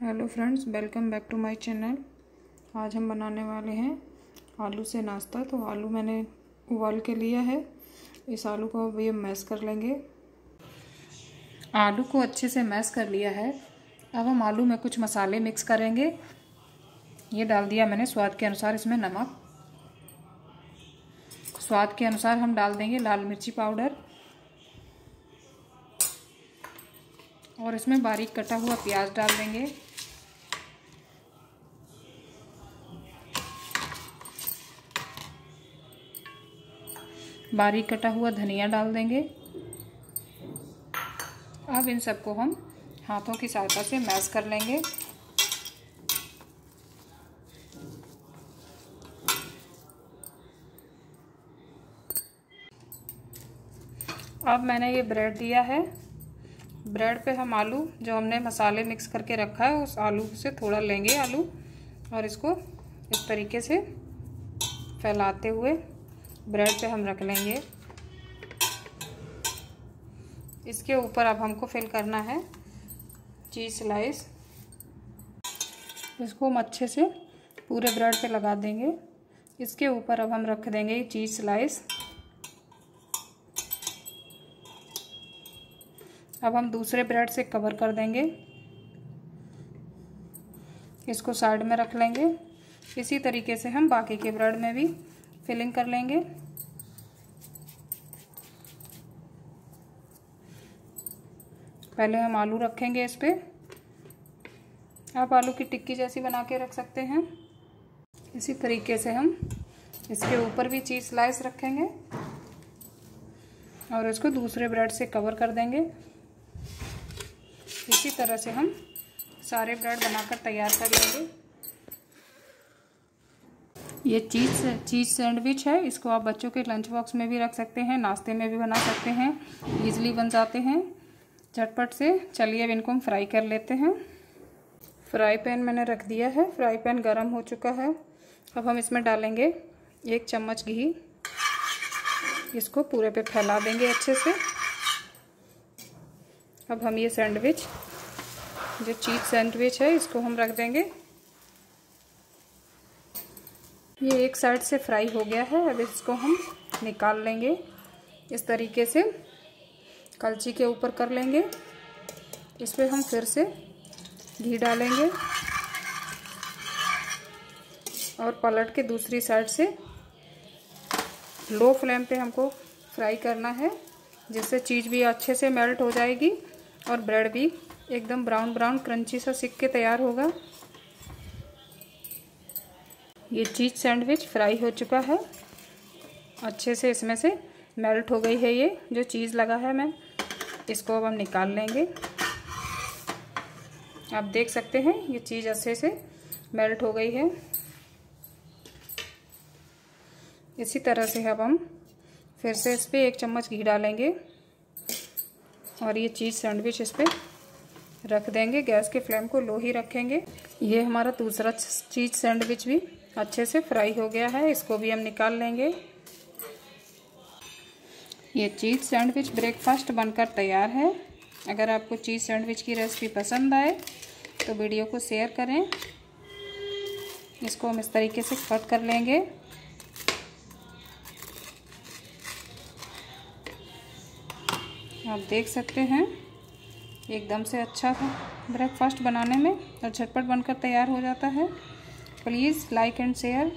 Hello friends, welcome back to my channel. आज हम बनाने वाले हैं आलू से नाश्ता। तो आलू मैंने उबाल के लिया है। इस आलू को अब ये मैश कर लेंगे। आलू को अच्छे से मैश कर लिया है। अब हम आलू में कुछ मसाले मिक्स करेंगे। ये डाल दिया मैंने स्वाद के अनुसार इसमें नमक। स्वाद के अनुसार हम डाल देंगे लाल मिर्ची पाउडर। और इसमें बारीक कटा हुआ प्याज डाल देंगे। बारीक कटा हुआ धनिया डाल देंगे। अब इन सबको हम हाथों की सहायता से मैश कर लेंगे। अब मैंने ये ब्रेड दिया है। ब्रेड पे हम आलू, जो हमने मसाले मिक्स करके रखा है, उस आलू से थोड़ा लेंगे आलू और इसको इस तरीके से फैलाते हुए। ब्रेड पे हम रख लेंगे। इसके ऊपर अब हमको फिल करना है चीज़ स्लाइस। इसको हम अच्छे से पूरे ब्रेड पे लगा देंगे। इसके ऊपर अब हम रख देंगे चीज़ स्लाइस। अब हम दूसरे ब्रेड से कवर कर देंगे। इसको साइड में रख लेंगे। इसी तरीके से हम बाकी के ब्रेड में भी फिलिंग कर लेंगे। पहले हम आलू रखेंगे इस पर आप आलू की टिक्की जैसी बना के रख सकते हैं। इसी तरीके से हम इसके ऊपर भी चीज़ स्लाइस रखेंगे और इसको दूसरे ब्रेड से कवर कर देंगे। इसी तरह से हम सारे ब्रेड बनाकर तैयार कर लेंगे। ये चीज़ चीज़ सैंडविच है, इसको आप बच्चों के लंच बॉक्स में भी रख सकते हैं, नाश्ते में भी बना सकते हैं ईजिली बन जाते हैं। झटपट से चलिए अब इनको हम फ्राई कर लेते हैं। फ्राई पैन मैंने रख दिया है फ्राई पैन गर्म हो चुका है। अब हम इसमें डालेंगे एक चम्मच घी। इसको पूरे पे फैला देंगे अच्छे से। अब हम ये सैंडविच जो चीज़ सैंडविच है, इसको हम रख देंगे। ये एक साइड से फ्राई हो गया है। अब इसको हम निकाल लेंगे। इस तरीके से कलची के ऊपर कर लेंगे। इस पर हम फिर से घी डालेंगे। और पलट के दूसरी साइड से लो फ्लेम पे हमको फ्राई करना है, जिससे चीज़ भी अच्छे से मेल्ट हो जाएगी और ब्रेड भी एकदम ब्राउन ब्राउन क्रंची सा सिक के तैयार होगा। ये चीज़ सैंडविच फ्राई हो चुका है। अच्छे से इसमें से मेल्ट हो गई है ये, जो चीज़ लगा है मैं, इसको अब हम निकाल लेंगे। आप देख सकते हैं, ये चीज़ अच्छे से मेल्ट हो गई है। इसी तरह से अब हम फिर से इस पर एक चम्मच घी डालेंगे और ये चीज़ सैंडविच इस पर रख देंगे। गैस के फ्लेम को लो ही रखेंगे। ये हमारा दूसरा चीज़ सैंडविच भी अच्छे से फ्राई हो गया है, इसको भी हम निकाल लेंगे। ये चीज़ सैंडविच ब्रेकफास्ट बनकर तैयार है। अगर आपको चीज़ सैंडविच की रेसिपी पसंद आए तो वीडियो को शेयर करें। इसको हम इस तरीके से कट कर लेंगे। आप देख सकते हैं, एकदम से अच्छा ब्रेकफास्ट बनाने में और झटपट बनकर तैयार हो जाता है। please like and share.